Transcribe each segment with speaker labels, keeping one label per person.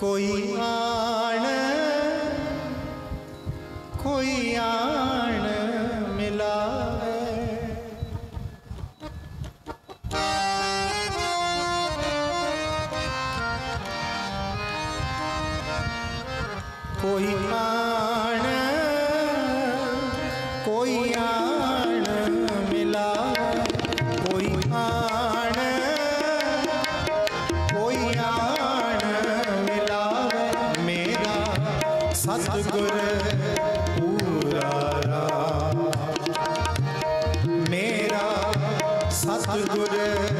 Speaker 1: ਕੋਈ ਆਣ ਕੋਈ ਆਣ ਮਿਲਾਵੇ। ਕੋਈ ਆਣ good.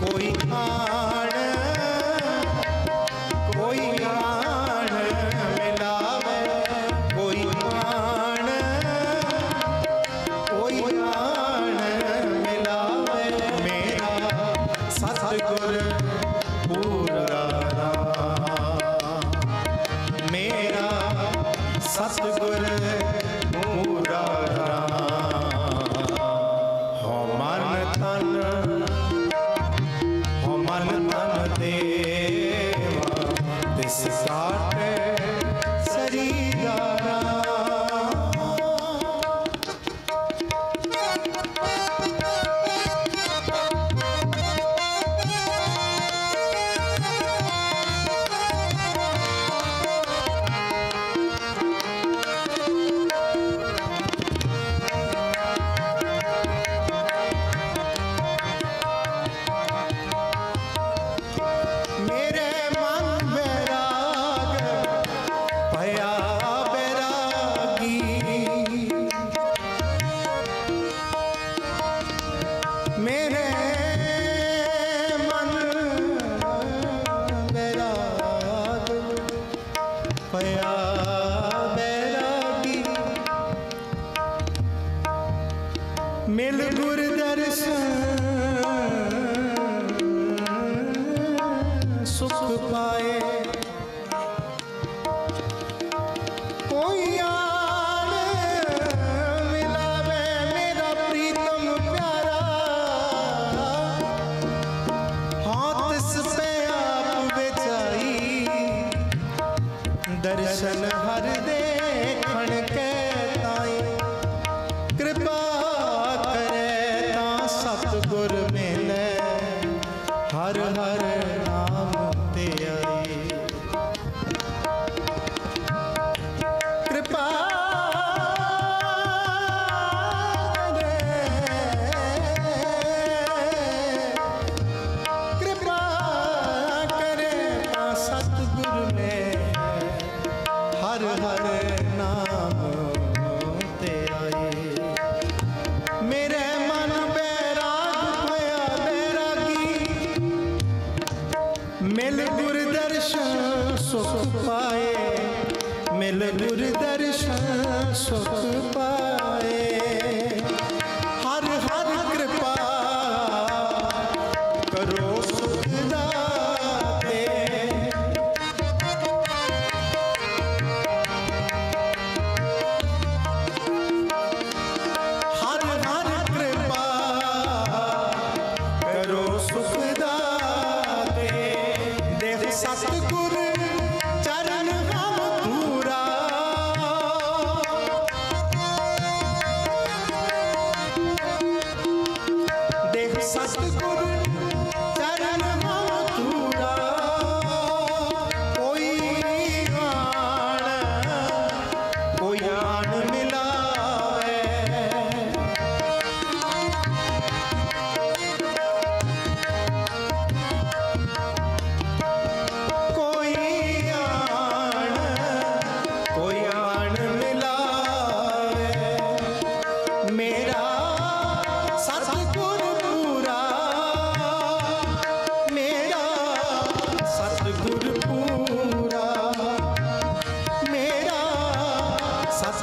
Speaker 1: 恋が ਸੁਖ ਪਾਏ ਮਿਲ ਗੁਰ ਦਰਸ਼ਨ ਸੁਖ ਪਾਏ। Sadhguru.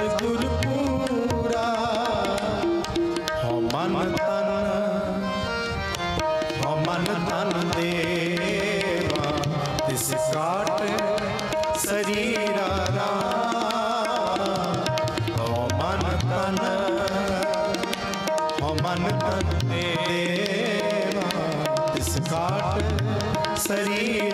Speaker 1: ਸਤਿਗੁਰ ਪੂਰਾ। ਹੋ ਮਨ ਤਨ, ਹੋ ਮਨ ਤਨ ਦੇਵਾ, ਤਿਸ ਕਾਟ ਸਰੀਰਾ ਰਾਮ ਹੋ ਮਨ ਤਨ, ਹੋ ਮਨ ਤਨ ਦੇਵਾ, ਤਿਸ ਕਾਟ ਸਰੀਰਾ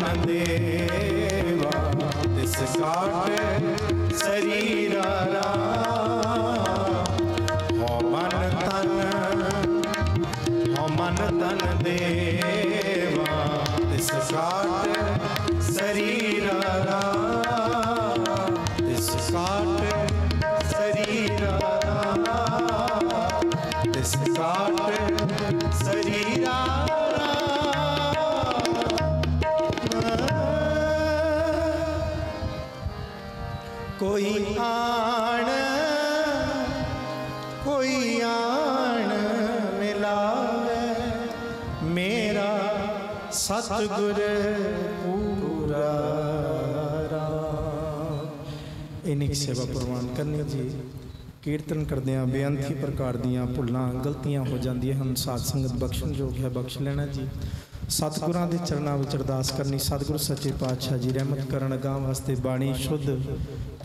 Speaker 1: ਮਨ ਤਿਸ ਕਾਟ ਸਤਿਗੁਰ ਪੂਰਾ ਰਾਮ। ਇਨਿਕ ਸੇਵਾ ਪ੍ਰਵਾਨ ਕਰਨੀ ਜੀ। ਕੀਰਤਨ ਕਰਦਿਆਂ ਬੇਅੰਤੀ ਪ੍ਰਕਾਰ ਦੀਆਂ ਭੁੱਲਾਂ, ਗਲਤੀਆਂ ਹੋ ਜਾਂਦੀਆਂ ਹਨ। ਸਾਧ ਸੰਗਤ ਬਖਸ਼ਣ ਯੋਗ ਹੈ, ਬਖਸ਼ ਲੈਣਾ ਜੀ। ਸਤਿਗੁਰਾਂ ਦੇ ਚਰਨਾਂ ਵਿੱਚ ਅਰਦਾਸ ਕਰਨੀ ਸਤਿਗੁਰੂ ਸੱਚੇ ਪਾਤਸ਼ਾਹ ਜੀ ਰਹਿਮਤ ਕਰਨ ਅਗਾਂਹ ਵਾਸਤੇ ਬਾਣੀ ਸ਼ੁੱਧ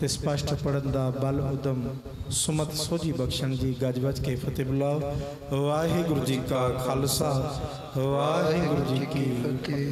Speaker 1: ਤੇ ਸਪਸ਼ਟ ਪੜਨ ਦਾ ਬਲ ਉਦਮ, ਸੁਮਤ ਸੋਝੀ ਬਖਸ਼ਣ ਜੀ ਗੱਜ ਵੱਜ ਕੇ ਫਤਿਹ ਬੁਲਾਓ। ਵਾਹਿਗੁਰੂ ਜੀ ਕਾ ਖਾਲਸਾ, ਵਾਹਿਗੁਰੂ ਜੀ ਕੀ
Speaker 2: ਫਤਿਹ।